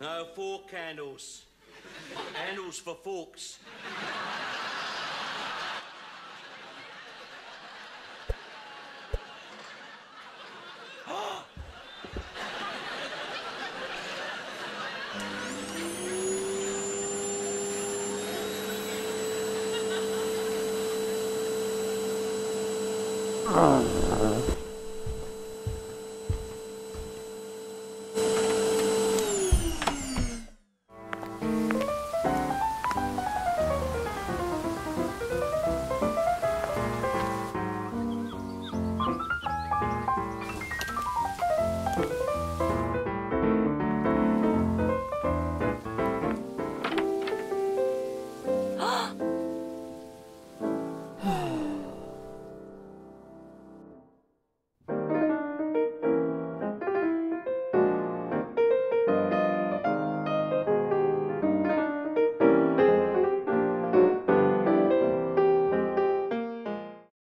No, fork candles. Handles for forks. Oh.